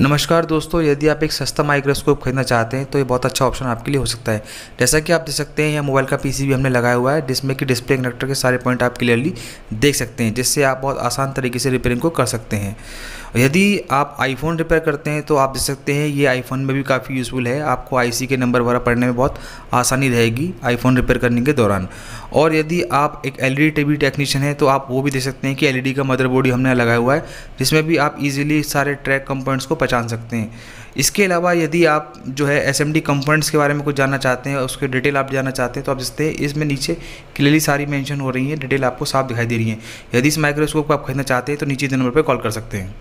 नमस्कार दोस्तों, यदि आप एक सस्ता माइक्रोस्कोप खरीदना चाहते हैं तो ये बहुत अच्छा ऑप्शन आपके लिए हो सकता है। जैसा कि आप देख सकते हैं, यह मोबाइल का पीसीबी हमने लगाया हुआ है, जिसमें कि डिस्प्ले कनेक्टर के सारे पॉइंट आप क्लियरली देख सकते हैं, जिससे आप बहुत आसान तरीके से रिपेयरिंग को कर सकते हैं। यदि आप आईफोन रिपेयर करते हैं तो आप देख सकते हैं, ये आईफोन में भी काफ़ी यूज़फुल है। आपको आईसी के नंबर वगैरह पढ़ने में बहुत आसानी रहेगी आईफोन रिपेयर करने के दौरान। और यदि आप एक एल ई टी टेक्नीशियन हैं तो आप वो भी देख सकते हैं कि एलईडी का मदरबोर्ड हमने लगाया हुआ है, जिसमें भी आप इजीली सारे ट्रैक कंपोनेंट्स को पहचान सकते हैं। इसके अलावा यदि आप जो है एस एम के बारे में कुछ जानना चाहते हैं, उसके डिटेल आप जानना चाहते हैं तो आप देखते हैं, इसमें नीचे क्लियरली सारी मेंशन हो रही है डिटेल आपको साफ़ दिखाई दे रही है। यदि इस माइक्रोस्कोप को आप खरीदना चाहते हैं तो नीचे नंबर पर कॉल कर सकते हैं।